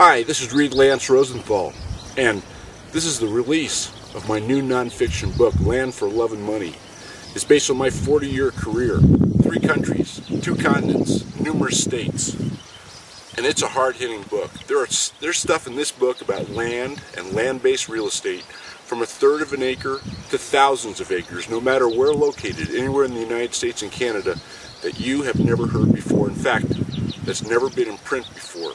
Hi, this is Reed Lance Rosenthal, and this is the release of my new nonfiction book, Land for Love and Money. It's based on my 40-year career, three countries, two continents, numerous states, and it's a hard-hitting book. There are, there's stuff in this book about land and land-based real estate from a third of an acre to thousands of acres, no matter where located, anywhere in the United States and Canada, that you have never heard before. In fact, that's never been in print before.